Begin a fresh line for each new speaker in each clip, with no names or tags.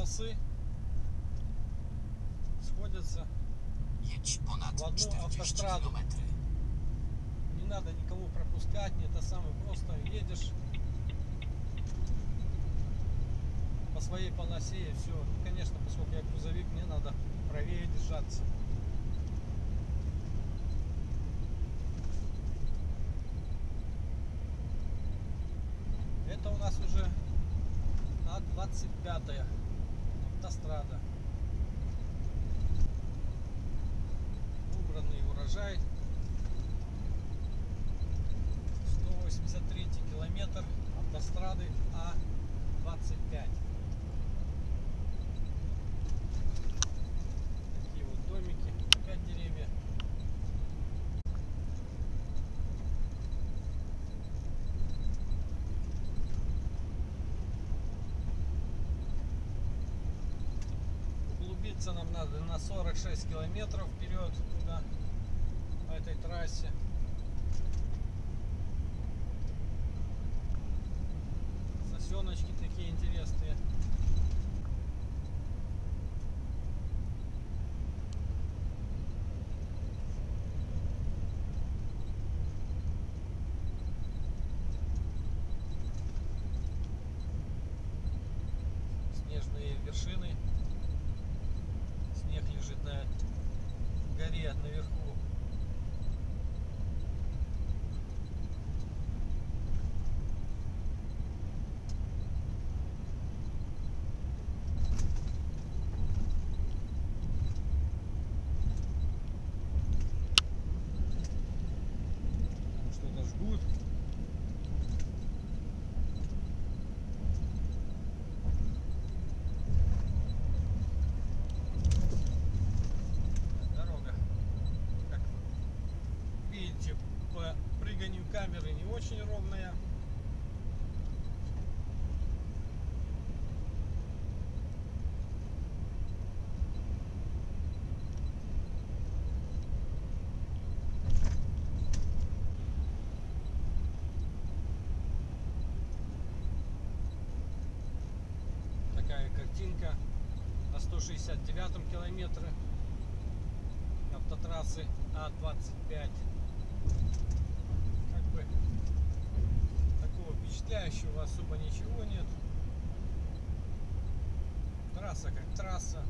полосы сходятся
Jedź ponad
W одну
40
автостраду.
km.
Не надо никому пропускать, не это самое, просто едешь по своей полосе и все. Ну, конечно, поскольку я грузовик, мне надо правее держаться. Это у нас уже А25 автострада. Убранный урожай. 183 километр автострады А25. Такие вот домики, опять деревья. Углубиться нам надо на 46 километров вперед туда, по этой трассе. Сосеночки такие интересные. Снежные вершины. Лежит на горе наверху. Там что-то жгут. Дорога, как видите, прыганию камеры не очень ровная. Такая картинка на 169 километре автотрассы А25. Впечатляющего особо ничего нет. Трасса как трасса.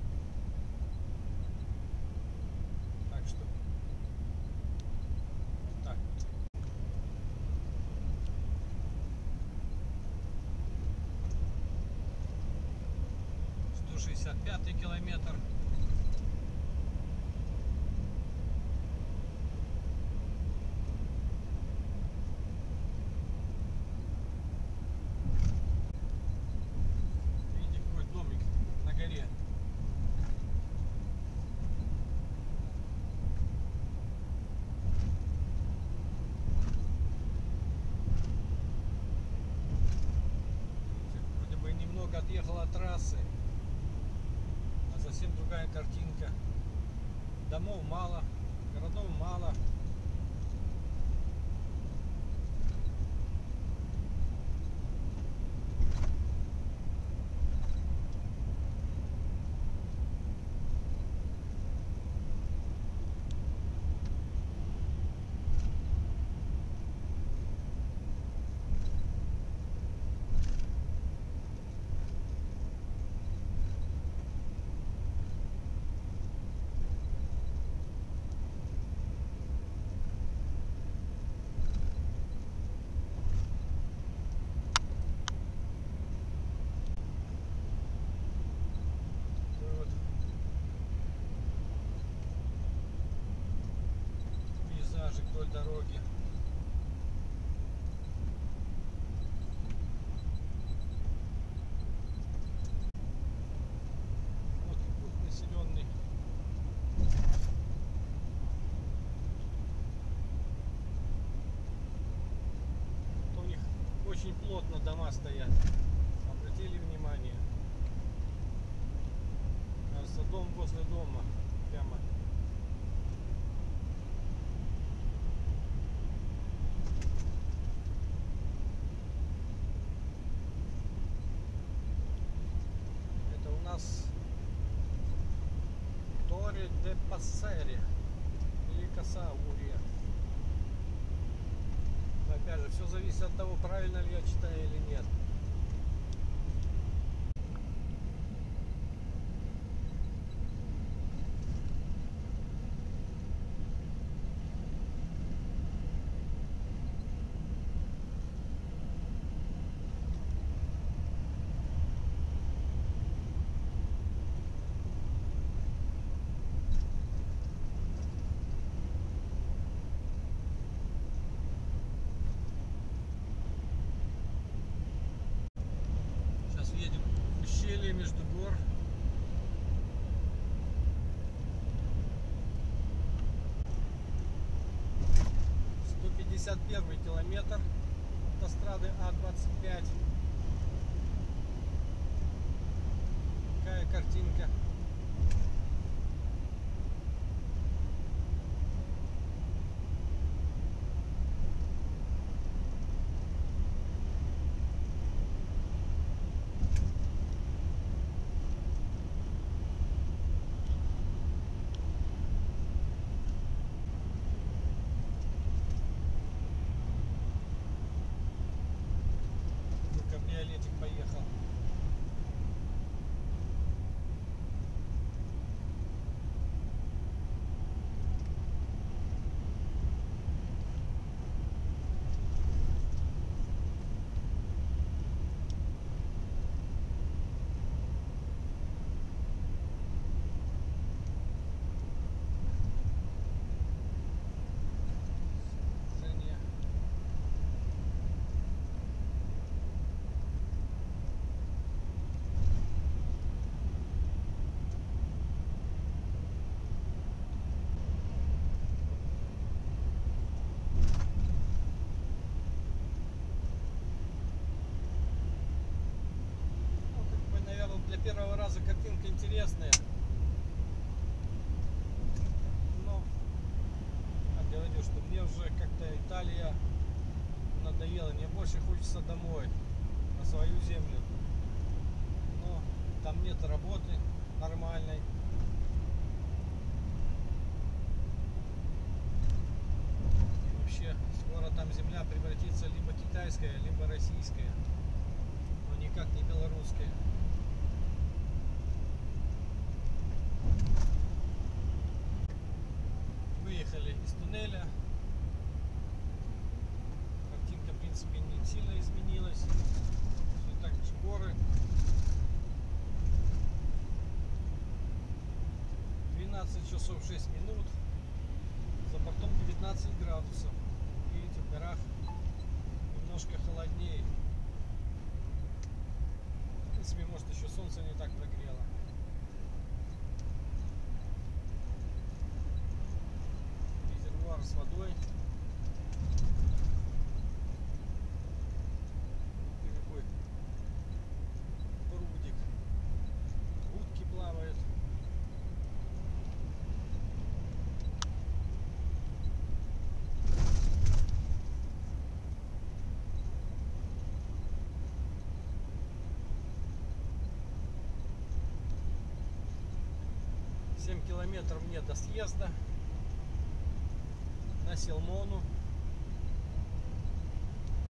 Так что вот так вот. 165 километр. Видите, какой домик на горе. Видите, Вроде бы немного отъехала от трассы, а совсем другая картинка. Домов мало, городов мало. Дороги. Них очень плотно дома стоят. Обратили внимание? Кажется, дом возле дома. Пассери или Касаурия. Опять же, все зависит от того, правильно ли я читаю или нет. 61 километр автострады А25. Такая картинка. Раза картинка интересная. Но, как говорю, что мне уже как-то Италия надоела. Мне больше хочется домой, на свою землю. Но там нет работы нормальной. И вообще, скоро там земля превратится либо китайская, либо российская. Но никак не белорусская. Выехали из туннеля. Картинка, в принципе, не сильно изменилась. Все так же горы. 12 часов 6 минут. За бортом 19 градусов. Видите, в горах немножко холоднее. В принципе, может еще солнце не так прогрело. 7 километров мне до съезда на Селмону.